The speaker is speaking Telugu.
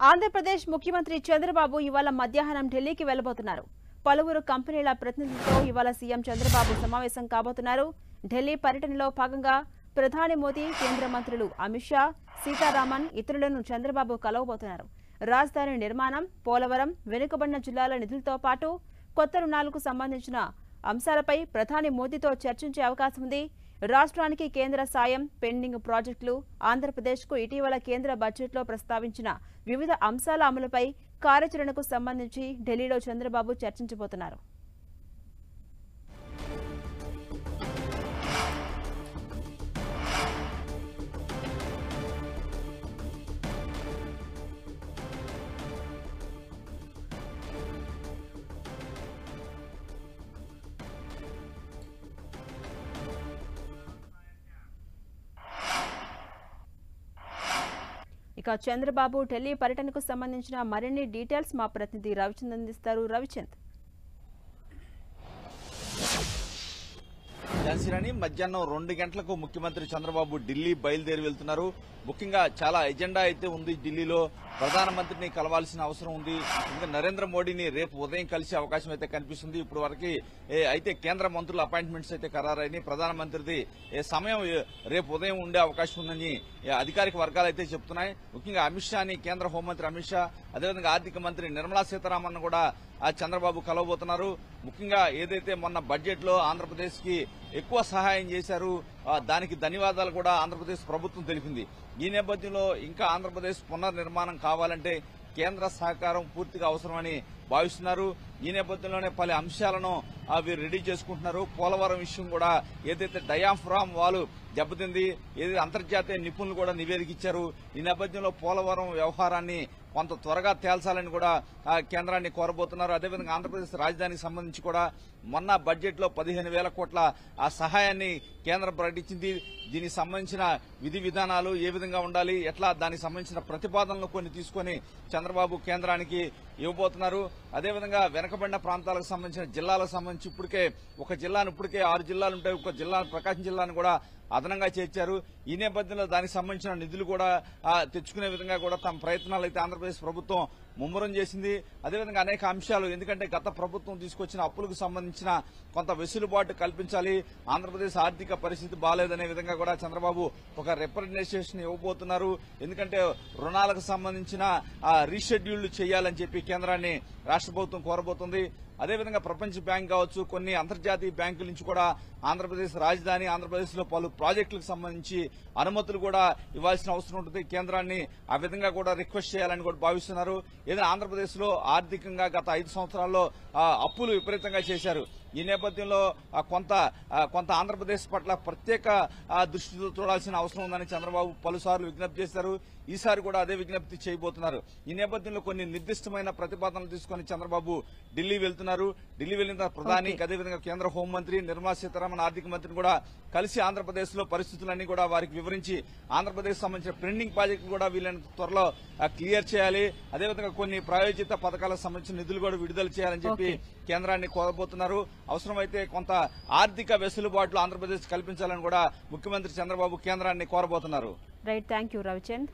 ఆంధ్రప్రదేశ్ ముఖ్యమంత్రి చంద్రబాబు ఇవాళ మధ్యాహ్నం ఢిల్లీకి వెళ్ళబోతున్నారు పలువురు కంపెనీల ప్రతినిధులతో ఇవాళ సీఎం చంద్రబాబు సమావేశం కాబోతున్నారు. ఢిల్లీ పర్యటనలో భాగంగా ప్రధాని మోదీ కేంద్ర మంత్రులు అమిత్ షా సీతారామన్ ఇతరులను చంద్రబాబు కలవబోతున్నారు. రాజధాని నిర్మాణం పోలవరం వెనుకబడిన జిల్లాల నిధులతో పాటు కొత్త రుణాలకు సంబంధించిన అంశాలపై ప్రధాని మోదీతో చర్చించే అవకాశం ఉంది. రాష్ట్రానికి కేంద్ర సాయం పెండింగ్ ప్రాజెక్టులు ఆంధ్రప్రదేశ్కు ఇటీవల కేంద్ర బడ్జెట్లో ప్రస్తావించిన వివిధ అంశాల అమలుపై కార్యాచరణకు సంబంధించి ఢిల్లీలో చంద్రబాబు చర్చించబోతున్నారు. ఇక చంద్రబాబు ఢిల్లీ పర్యటనకు సంబంధించిన మరిన్ని డీటెయిల్స్ మా ప్రతినిధి రవిచంద్ అందిస్తారు. రవిచంద్ ఝాన్సీరాణి మధ్యాహ్నం రెండు గంటలకు ముఖ్యమంత్రి చంద్రబాబు ఢిల్లీ బయలుదేరి వెళ్తున్నారు. ముఖ్యంగా చాలా ఎజెండా అయితే ఉంది ఢిల్లీలో. ప్రధానమంత్రిని కలవాల్సిన అవసరం ఉంది. ఇంకా నరేంద్ర మోడీని రేపు ఉదయం కలిసే అవకాశం అయితే కనిపిస్తుంది. ఇప్పుడు వరకు ఏ, అయితే కేంద్ర మంత్రుల అపాయింట్మెంట్స్ అయితే ఖరారైన ప్రధానమంత్రిది ఏ, సమయం రేపు ఉదయం ఉండే అవకాశం ఉందని అధికారిక వర్గాలు అయితే చెప్తున్నాయి. ముఖ్యంగా అమిత్ షాని కేంద్ర హోంమంత్రి అమిత్ షా అదేవిధంగా ఆర్థిక మంత్రి నిర్మలా సీతారామన్ కూడా ఆ చంద్రబాబు కలవబోతున్నారు. ముఖ్యంగా ఏదైతే మొన్న బడ్జెట్లో ఆంధ్రప్రదేశ్కి ఎక్కువ సహాయం చేశారు. దానికి ధన్యవాదాలు కూడా ఆంధ్రప్రదేశ్ ప్రభుత్వం తెలిపింది. ఈ నేపథ్యంలో ఇంకా ఆంధ్రప్రదేశ్ పునర్నిర్మాణం కావాలంటే కేంద్ర సహకారం పూర్తిగా అవసరమని భావిస్తున్నారు. ఈ నేపథ్యంలోనే పలు అంశాలను వీరు రెడీ చేసుకుంటున్నారు. పోలవరం విషయం కూడా ఏదైతే డయాఫ్రామ్ వాళ్ళు దెబ్బతింది ఏదైతే అంతర్జాతీయ నిపుణులు కూడా నివేదిక ఇచ్చారు ఈ నేపథ్యంలో పోలవరం వ్యవహారాన్ని కొంత త్వరగా తేల్చాలని కూడా కేంద్రాన్ని కోరబోతున్నారు. అదేవిధంగా ఆంధ్రప్రదేశ్ రాజధానికి సంబంధించి కూడా మొన్న బడ్జెట్లో పదిహేను వేల కోట్ల ఆ సహాయాన్ని కేంద్రం ప్రకటించింది. దీనికి సంబంధించిన విధి విధానాలు ఏ విధంగా ఉండాలి ఎట్లా దానికి సంబంధించిన ప్రతిపాదనలు కొన్ని తీసుకొని చంద్రబాబు కేంద్రానికి ఇవ్వబోతున్నారు. అదేవిధంగా వెనకబడిన ప్రాంతాలకు సంబంధించిన జిల్లాలకు సంబంధించి ఇప్పటికే ఒక జిల్లాను ఇప్పటికే ఆరు జిల్లాలు ఉంటాయి. ఒక జిల్లా ప్రకాశం జిల్లాను కూడా అదనంగా చేర్చారు. ఈ నేపథ్యంలో దానికి సంబంధించిన నిధులు కూడా తెచ్చుకునే విధంగా కూడా తమ ప్రయత్నాలు అయితే ఆంధ్రప్రదేశ్ ప్రభుత్వం ముమ్మరం చేసింది. అదేవిధంగా అనేక అంశాలు ఎందుకంటే గత ప్రభుత్వం తీసుకొచ్చిన అప్పులకు సంబంధించిన కొంత వెసులుబాటు కల్పించాలి. ఆంధ్రప్రదేశ్ ఆర్థిక పరిస్థితి బాగాలేదనే విధంగా కూడా చంద్రబాబు ఒక రిప్రజెంటేషన్ ఇవ్వబోతున్నారు. ఎందుకంటే రుణాలకు సంబంధించిన రీషెడ్యూల్ చేయాలని చెప్పి కేంద్రాన్ని రాష్ట్ర ప్రభుత్వం కోరబోతుంది. అదేవిధంగా ప్రపంచ బ్యాంక్ కావచ్చు కొన్ని అంతర్జాతీయ బ్యాంకుల నుంచి కూడా ఆంధ్రప్రదేశ్ రాజధాని ఆంధ్రప్రదేశ్లో పలు ప్రాజెక్టులకు సంబంధించి అనుమతులు కూడా ఇవ్వాల్సిన అవసరం ఉంటుంది. కేంద్రాన్ని ఆ విధంగా కూడా రిక్వెస్ట్ చేయాలని కూడా భావిస్తున్నారు. ఏదైనా ఆంధ్రప్రదేశ్లో ఆర్థికంగా గత ఐదు సంవత్సరాల్లో అప్పులు విపరీతంగా చేశారు. ఈ నేపథ్యంలో కొంత కొంత ఆంధ్రప్రదేశ్ పట్ల ప్రత్యేక దృష్టితో చూడాల్సిన అవసరం ఉందని చంద్రబాబు పలుసార్లు విజ్ఞప్తి చేశారు. ఈసారి కూడా అదే విజ్ఞప్తి చేయబోతున్నారు. ఈ నేపథ్యంలో కొన్ని నిర్దిష్టమైన ప్రతిపాదనలు తీసుకొని చంద్రబాబు ఢిల్లీ వెళ్తున్నారు. ఢిల్లీ వెళ్ళిన ప్రధాని. అదేవిధంగా కేంద్ర హోంమంత్రి నిర్మలా సీతారామన్ ఆర్థిక మంత్రిని కూడా కలిసి ఆంధ్రప్రదేశ్లో పరిస్థితులన్నీ కూడా వారికి వివరించి ఆంధ్రప్రదేశ్ సంబంధించిన పెండింగ్ ప్రాజెక్టులు కూడా వీళ్ళని త్వరలో క్లియర్ చేయాలి. అదేవిధంగా కొన్ని ప్రాయోజిత పథకాలకు సంబంధించిన నిధులు కూడా విడుదల చేయాలని చెప్పి. కేంద్రాన్ని కోరబోతున్నారు. అవసరమైతే కొంత ఆర్థిక వెసులుబాట్లు ఆంధ్రప్రదేశ్ కల్పించాలని కూడా ముఖ్యమంత్రి చంద్రబాబు కేంద్రాన్ని కోరబోతున్నారు. Right thank you Ravichand